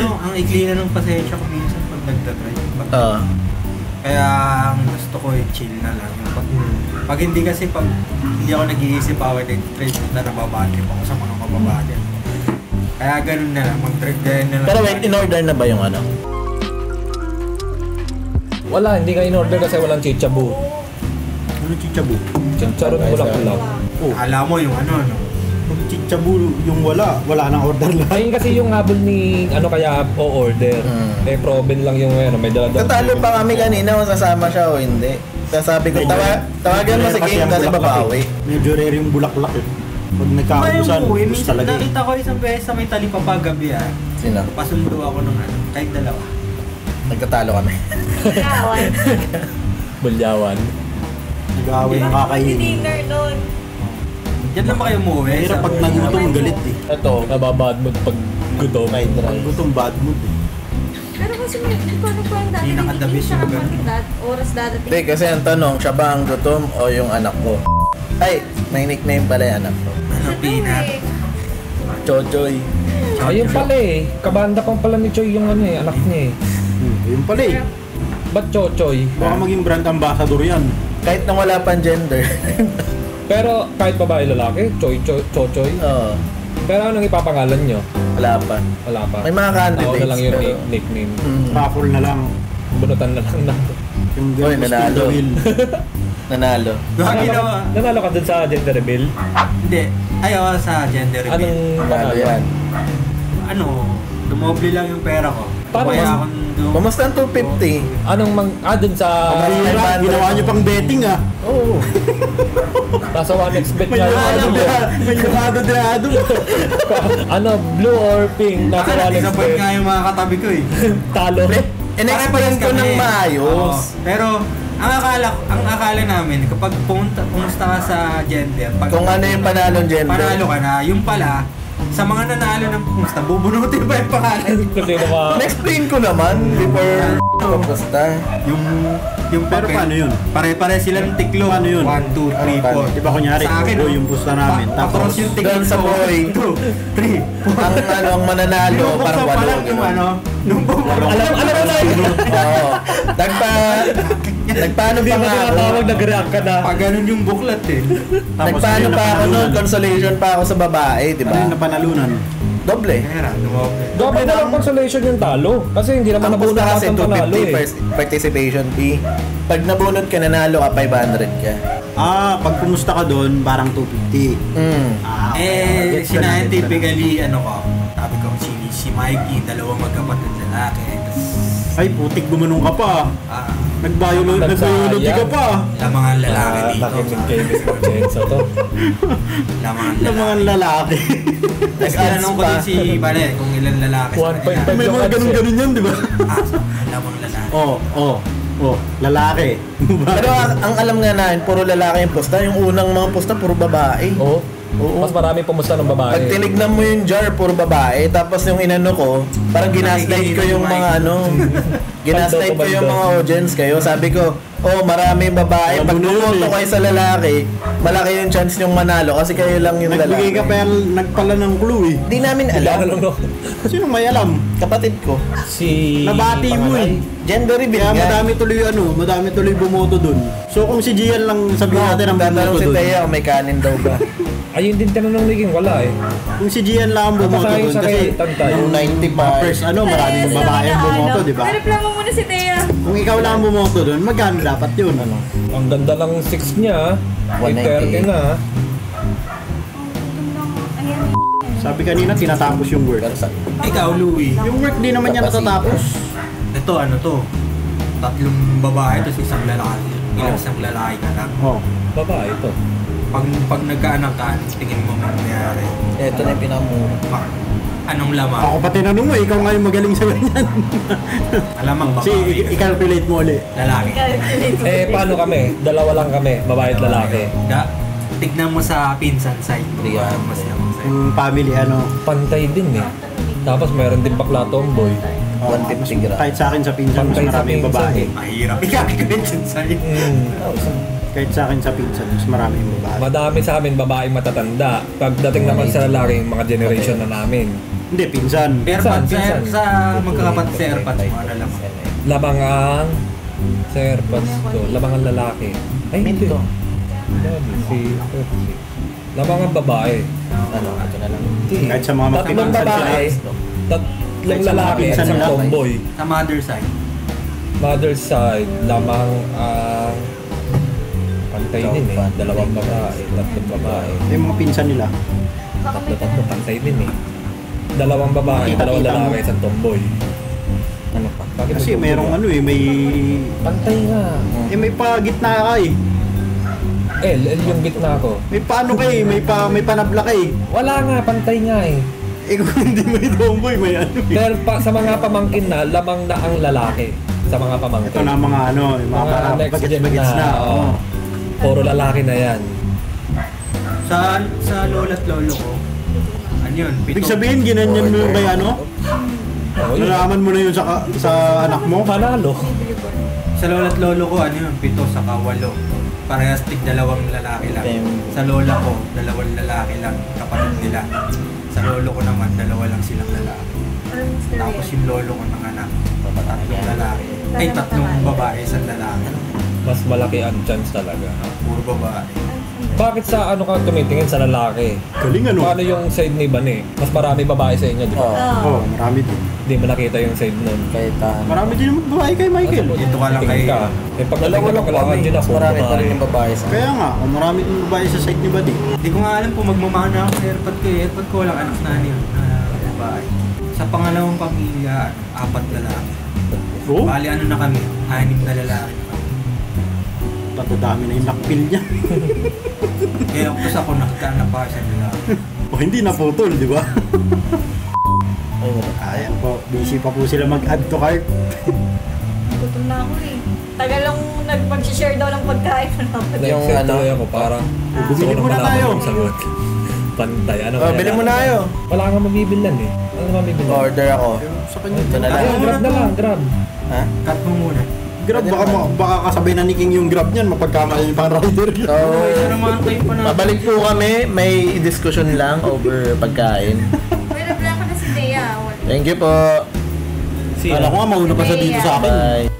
No, ang ikli na ng pasensya ko minsan pag nagdadrive. Pag, Oo. Kaya ang gusto ko eh, chill na lang. Yung pag, pag hindi kasi pag hindi ako nag-iisip ako nag-trade na nababadrip ako sa mga mababadrip. Kaya ganun na lang, mag-trade din na lang. Pero wait, in order na ba yung ano? Wala, hindi ka in-order kasi walang chichabu. Ano chichabu? Chicharon bulaklak. Oh, Alam mo yung ano, no? Chichabu yung wala, wala nang order lang. Ayun kasi yung habol ni ano kaya o-order. Mm. Eh, proben lang yung ano, may dala Tatalo pa kami kanina kung sasama siya o hindi. Kaya sabi ko, tawa, tawagan mo si Kim kasi babawi. eh. Medyo rare yung bulaklak eh. Pag eh, gusto talaga eh. nakita ko isang beses sa may talipapa gabi ah. Sino? Pasundo ako ng ano, kahit dalawa. Nagtatalo kami. Kawan. bulyawan. Nag-aaway ng kakainin. dinner nun. Diyan lang ba kayo umuwi? Mahirap pag nagutom, galit eh. Ito, nababad mo pag gutom. Pag gutom, bad mood eh. Pero kasi may, hindi ko ano pa ang dati. Hindi nakadabis siya yung kapag dat- oras dadating. Hindi, kasi ang tanong, siya ba ang gutom o yung anak ko? Ay, may nickname pala yung anak ko. Ano, peanut? Chochoy. Ayun pala eh. Kabanda pang pala ni Choy yung ano eh, anak niya eh. Hmm, yun pala eh. Ba't Chochoy? Baka maging brand ambassador yan. Kahit nang wala pang gender. Pero kahit babae lalaki, Choy, Choy, Chochoy. Oo, Pero anong ipapangalan nyo? wala pa. Wala pa. May mga candidates. na lang yung pero- nick- nickname. Mm. Raffle na lang. Bunutan na lang na. Yung Oy, nanalo. Nanalo. Ba? Nanalo ka dun sa gender reveal? Hindi. Ayaw sa gender reveal. Anong Nanalo yan. Ano, dumoble lang yung pera ko. Paano Kaya mas- dum- Kumusta ang 250? Anong mang... Ah, dun sa... Ginawa hundred. nyo pang betting ah. Oo. Nasa 1xbet May nga yung lukado ano na, may. Ano, blue or pink? Nasa Bakit Isabot 1xbet. nga yung mga katabi ko eh. Talo. In-explain ko ng maayos. Pero, ang akala, ang akala namin, kapag pumunta, pumusta ka sa gender, pag Kung ano yung panalong gender. panalo ka na, yung pala, sa mga nanalo ng pumusta, bubunutin pa yung pangalan. Kasi naman... In-explain ko naman before kumusta. yung, yung Pero papel, paano yun? Pare-pare sila ng tiklo. Paano yun? 1, 2, 3, Paano? 4. Di ba kunyari, tubo yung pusta namin, tapos Tapos yung tiklo. sa boy. 2, 3, Ang ano, ang mananalo, parang pa walo. yung ganun. ano, nung bumulong. Alam, alam mo na yun. Oo. Nagpa... Nagpaano pa ako? tinatawag, nag-react ka na. Pag ganun yung buklat eh. Nagpaano pa ako noon? Consolation pa ako sa babae, di Ano ba? yung napanalunan? Doble. Pera, dumoble. Dapat na lang consolation yung talo. Kasi hindi naman pusta lahat kasi ng panalo 250 eh. first participation fee. Pag nabunot ka, nanalo ka, 500 ka. Ah, pag pumusta ka doon, parang 250. Mm. Ah, okay. Eh, na, scientifically, ano ko, sabi ko, si, si Mikey, dalawang magkapatid lalaki. Tapos, Ay, putik gumanong ka pa. ah, Nagsayang. Nag-biology ka pa. lamangan lalaki Ah, dito. Nakinig kay Miss Marchenzo to. Lamangan lalaki. lalaki. Tapos tinanong ko din si Bale kung ilan lalaki sa 1.5 kanila. May mga ganun-ganun yan, di ba? Ah, lamang lalaki. Oh, oh, oh, lalaki. Pero ang, ang alam nga namin, puro lalaki yung posta. Yung unang mga posta, puro babae. Oo. Oo. Mas marami pumusta ng babae. Pag tinignan mo yung jar, puro babae. Tapos yung inano ko, parang ginaslight ko yung mga ano, ginaslight ko yung mga audience kayo. Sabi ko, oh, marami babae. Pag bumoto eh. kayo sa lalaki, malaki yung chance yung manalo kasi kayo lang yung Nagbigay lalaki. ka pa nagpala ng clue eh. Di namin alam. Sino may alam? Kapatid ko. Si... Nabati mo eh. Gender reveal Kaya nga. madami tuloy ano, madami tuloy bumoto dun. So kung si Gian lang sabihin natin ang Tatanong bumoto si dun. Thea kung may kanin daw ba. Ayun din tinanong ni King, wala eh. Kung si Gian lang ang bumoto dun. sa Kasi kay Tantay. Yung 95. first ano, maraming babae ang bumoto, di ba? Reklamo muna si Thea. Kung ikaw lang ang bumoto dun, magkano dapat yun? Ano? Ang ganda lang 6 niya. 198. 130 na. Ayan. Sabi kanina, tinatapos yung work. Ikaw, Louie. Yung work di naman niya natatapos. Ito, ano to? Tatlong babae, tapos isang lalaki. Ilang isang lalaki ka lang. Oh. Babae ito. Pag, pag nagkaanak ka, tingin mo mangyayari. Ito na yung pinamura. Anong lamang? Ako pa tinanong mo, ikaw nga yung magaling sa ganyan. Alamang Kasi babae. i- i-calculate mo ulit. lalaki. Eh, paano kami? Dalawa lang kami, babae at lalaki. Da, tignan mo sa pinsan side. Hindi yan. Mas side. Yung family, ano. Pantay din eh. Tapos meron din bakla tomboy. oh, 150 gram. Kahit sa akin sa pinsan, mas Pantay sa maraming babae. eh. Mahirap. Ikakagawin dyan side. Mm. Kahit sa akin sa pinsan, mas maraming babae. Madami sa amin babaeng matatanda. Pagdating naman sa lalaki, mga generation na namin. Hindi, pinsan. Airpods, sa, Saan? sa magkakapat sa airpods mo, ano lang. Labangang sa airpods ko. Labangang lalaki. Ay, hindi. Si si- Labangang babae. Ano, ito na lang. Hindi. Kahit sa mga mapipinsan babae. Tatlong sa lalaki at pinsan isang tomboy. Sa mother side. Mother side, lamang ang pantay din eh. Dalawang babae, tatlong babae. Yung mga pinsan nila. Baka Tatlo, may tatlo, pantay din eh. Dalawang babae, Makita-kita dalawang mo. lalaki, isang tomboy. Ano pa? Bakit Kasi may merong ano eh, may... Pantay nga. Eh, may pa-gitna ka eh. L, L yung gitna ko. May paano ka eh, may, pa, may panabla ka eh. Wala nga, pantay nga eh. Eh kung hindi may tomboy, may ano eh. Pero pa, sa mga pamangkin na, lamang na ang lalaki. Sa mga pamangkin. Ito na ang mga ano, yung mga, Mga next gen bagets-bagets na. oo. Puro lalaki na yan. Sa sa lola at lolo ko, ano yun? Ibig sabihin, ginanyan mo yung kay ano? Nalaman mo na yun sa, sa anak mo? Panalo. Sa lola at lolo ko, ano yun? Pito sa kawalo. Parehas tig dalawang lalaki lang. Sa lola ko, dalawang lalaki lang, kapatid nila. Sa lolo ko naman, dalawa lang silang lalaki. Tapos yung lolo ko ng anak, tatlong lalaki. Ay, tatlong babae, isang lalaki. Mas malaki ang chance talaga. Puro babae. Bakit sa ano ka tumitingin sa lalaki? Galing ano? Paano yung side ni Bane? Mas marami babae sa inyo, di ba? Oo. Oo. Oo, marami din. Hindi mo nakita yung side nun. Kahit ah, Marami din naman babae kay Michael. Dito ka lang kay- ka. Eh, pag dalawa lang kailangan kami. dyan ako. marami pa rin yung babae sa Kaya nga, oh, marami din babae sa site ni Buddy. Hindi ko nga alam kung magmamana ako sa airpod ko eh. Airpod ko walang anak na yun, na babae. Sa pangalawang pamilya, apat lalaki. Oo, Bali ano na kami, anim na lalaki na kami. tatadami na yung nakpil niya. Kaya ako sa ako nakita pa sa lalaki. o hindi naputol, di ba? Ay, wala. Ayan po, busy pa po sila mag-add to cart. Gutom na ako eh. Tagal lang nag-share daw ng pagkain. Yung ano? ano, ako parang... Bumili Sobrang muna tayo. sagot. Pantay. Ano Oh, bili mo natin? na kayo. Wala kang mabibilan eh. Ano mabibilan? Order ako. Sa kanya. Ito na Ay, lang. Grab na lang, grab. Ha? Cut mo muna. Grab, baka, ma- baka kasabay na ni King yung grab niyan, mapagkamali yung pang rider. So, Ano, isa naman kayo pa na. babalik po kami. May discussion lang over pagkain. May reply ka na si. Thank you po. See, Kala ko nga mauna pa sa dito sa akin. Bye.